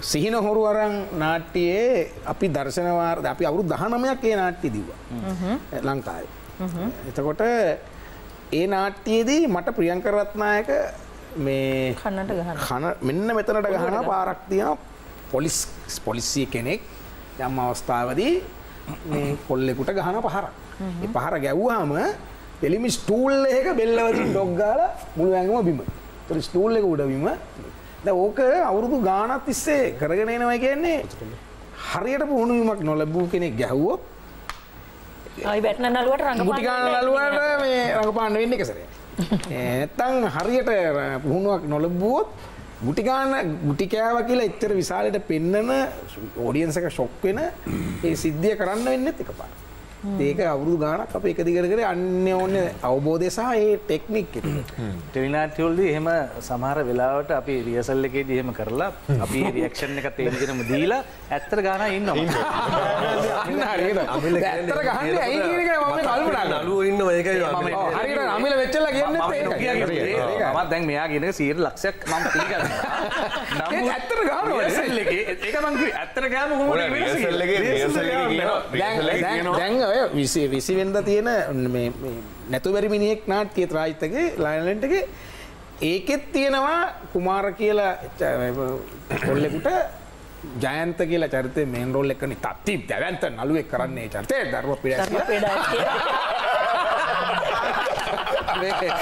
සිහින හොරු අරං නාට්‍යයේ අපි දර්ශනවාර්ද අපි අවුරු දහනමයක් ඒ නාට්‍ය දිව ලංකායි එතකොට ඒ නාට්‍යයේදී මට ප්‍රියංකරත්නායක මේ කන්නට ගහන කන මෙන්න මෙතනට ගහන පාරක්තිය පොලිස් පොලිසිය කෙනෙක් යම් අවස්ථාවදී කොල්ලෙකුට ගහන පහරක්. පහර ගැව්වාම එලිමි ස්ටූල් එක බෙල්ලවතින් ඩොග්ගාල මුළු ඇඟම බිම. තොර ස්ටූල් එක උඩබිම ද ඕක අවුරුදු ගානත් තිස්සේ කරගෙන එනවා කියන්නේ හරියට පුහුණුවීමක් නොලැබූ කෙනෙක් ගැහුවොත් බැට්න නලුවට රඟ ගුටිකාන ලලුවට මේ රඟපාන්න වෙන්න එකසරය ඇත්තං හරියට පුහුණුවක් නොලබුවොත් ගුටිකාන ගුටිකෑව කියලා එච්චර විශාලට පෙන්නන ඕඩියන්සක ශොක් වෙන ඒ සිද්ධිය කරන්න වෙන්න එක පා ඒක අවුරුදු ගානක් අප එක දිගර කර අන්න ඕන්න අවබෝධය සහ ඒ ටෙක්නික් ටෙලිනාට්‍යවල්ද එහෙම සමහර වෙලාවට අපි රියසල් එකේ දිහම කරලා අපි රියක්ෂන් එක තේජනම දීලා ඇත්තර ගාන ඉන්න ඉන්න වෙච්චල කියන්න මත් දැන් මෙයා ගෙන සීර ලක්ෂයක් මම පිළිගන්න ඇත්තර ගාන ඒක මං ඇත්තර ගෑම දැන් ඔය විසි විසිවෙන්ද තියෙන මේ- මේ නැතුවැරි මිනිෙක් නාට්‍ය ත්‍රායිතගේ ලයිනලෙන්ටගේ ඒකෙත් තියෙනවා කුමාර කියලා කොල්ලෙකුට ජයන්ත කියලා චරිතය මේන් රෝල් එකන තත්ති දැවන්ත නළුවෙක් කරන්නේ චරිතය දර්ව පිට wirklich.